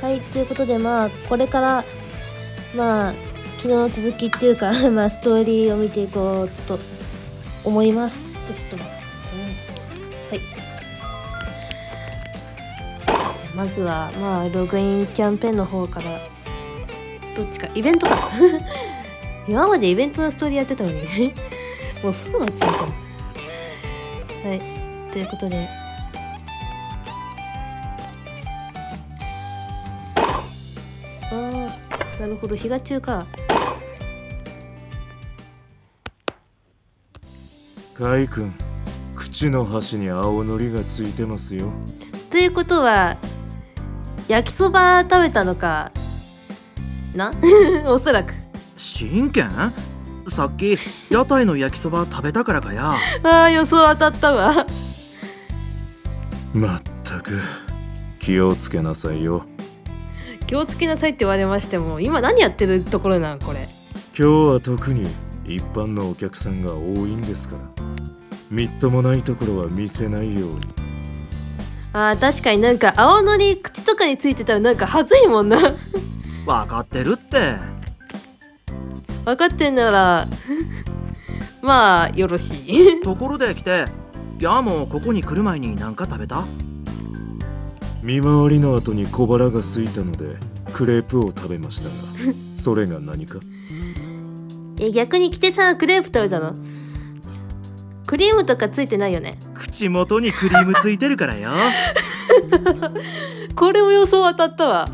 はいということでまあこれからまあ昨日の続きっていうか まあストーリーを見ていこうと思います。ちょっと待ってね。はい。まずはまあログインキャンペーンの方から。どっちか。イベントか。今までイベントのストーリーやってたのに。もうすぐなっちゃったはい。ということであーなるほど日が中か。カイ君口の端に青のりがついてますよ。ということは焼きそば食べたのかな？おそらく。真剣？さっき屋台の焼きそば食べたからかや。あー予想当たったわ。まったく気をつけなさいよ気をつけなさいって言われましても今何やってるところなんこれ？今日は特に一般のお客さんが多いんですから。みっともないところは見せないように。あー確かになんか青のり口とかについてたらなんかはずいもんな。わかってるって。分かってんならまあよろしい。ところで来てやもここに来る前に何か食べた？見回りの後に小腹が空いたのでクレープを食べましたが それが何か？え逆に来てさクレープ食べたの？クリームとかついてないよね？口元にクリームついてるからよ。これも予想当たったわ。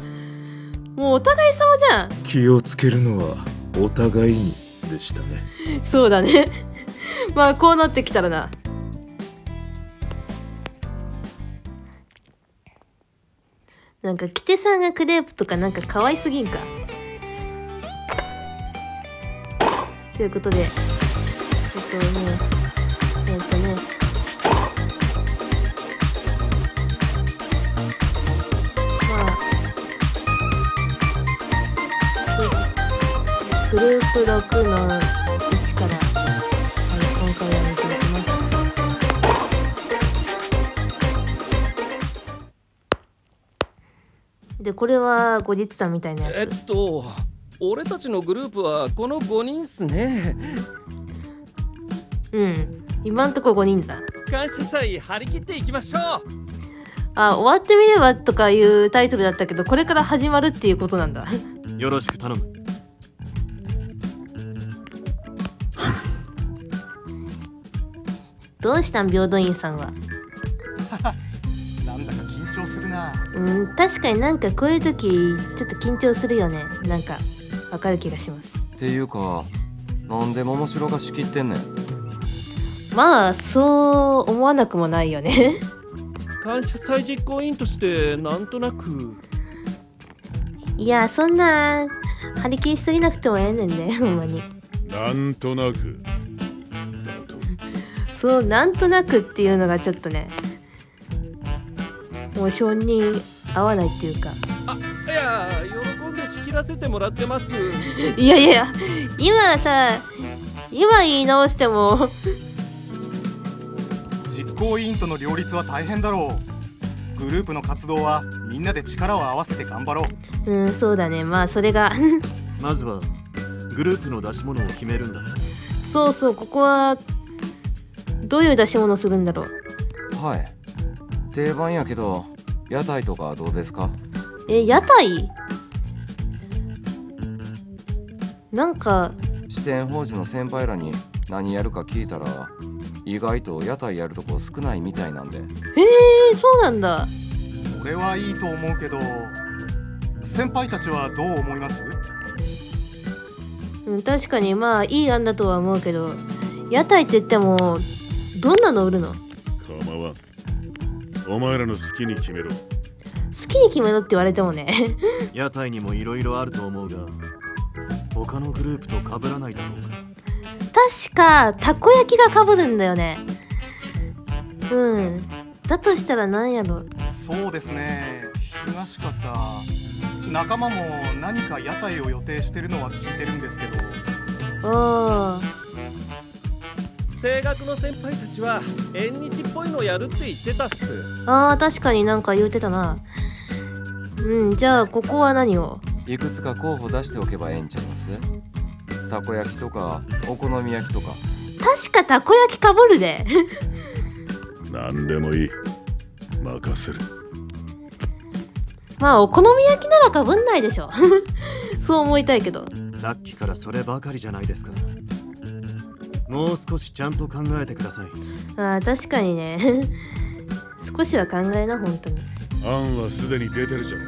もうお互い様じゃん。気をつけるのはお互いにでしたね。そうだね。まあこうなってきたらななんかキテさんがクレープとかなんか可愛すぎんか？ということでえっとねえっとね。まあグループ6ので、これは後日談みたいなえやつ。っと俺たちのグループはこの5人っすねうん。今んとこ5人だ。感謝祭張り切っていきましょうあ、終わってみればとかいうタイトルだったけど、これから始まるっていうことなんだ。よろしく頼むどうしたん平等院さんは？緊張するなうん、確かになんかこういう時、ちょっと緊張するよね。なんか、わかる気がします。っていうかなんで桃城が仕切ってんねんまあ、そう思わなくもないよね。感謝祭実行委員としてなんとなくいや、そんな、張り切りすぎなくてもええねんね、ほんまに。なんとなく そう、なんとなくっていうのがちょっとね、もう性に合わないっていうか。いや喜んで仕切らせてもらってます。いやいや、今さ、今言い直しても、実行委員との両立は大変だろう。グループの活動はみんなで力を合わせて頑張ろう。うん、そうだね。まあ、それが、まずはグループの出し物を決めるんだ。そうそう、ここは、どういう出し物するんだろう。はい。定番やけど屋台とかどうですか？え、屋台？なんか、四天王寺の先輩らに何やるか聞いたら意外と屋台やるとこ少ないみたいなんで。へえ、そうなんだ。俺はいいと思うけど先輩たちはどう思います？うん、確かにまあ、いい案だとは思うけど、屋台って言っても、どんなの売るの？構わんお前らの好きに決めろ。好きに決めろって言われてもね。屋台にもいろいろあると思うが他のグループと被らないだろうか。確かたこ焼きがかぶるんだよね。うん。だとしたらなんやろ。そうですね。東方仲間も何か屋台を予定してるのは聞いてるんですけど。おー声楽の先輩たちは縁日っぽいのやるって言ってたっす。あー確かになんか言うてたな。うんじゃあここは何を？いくつか候補出しておけばええんちゃいます？たこ焼きとかお好み焼きとか。確かたこ焼きかぶるで。何でもいい。任せる。まあお好み焼きならかぶんないでしょ。そう思いたいけど。さっきからそればかりじゃないですかもう少しちゃんと考えてください。あー確かにね。少しは考えな本当に。案はすでに出てるじゃない。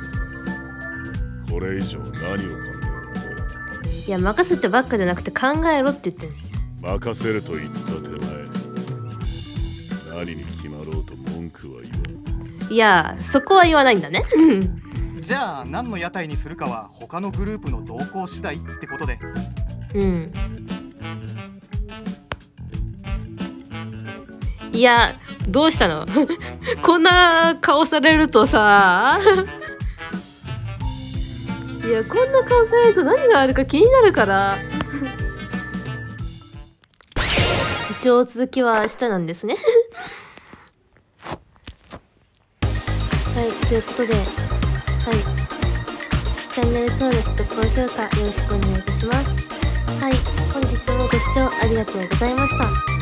これ以上何を考えるいや任せてばっかじゃなくて考えろって言ってる任せると言った手前。何に決まろうと文句は言わん。いやそこは言わないんだね。じゃあ何の屋台にするかは他のグループの動向次第ってことで。うんいやどうしたの？こんな顔されるとさ。いやこんな顔されると何があるか気になるから。一応続きは明日なんですね。はいということではい。チャンネル登録と高評価よろしくお願いいたします。はい、本日もご視聴ありがとうございました。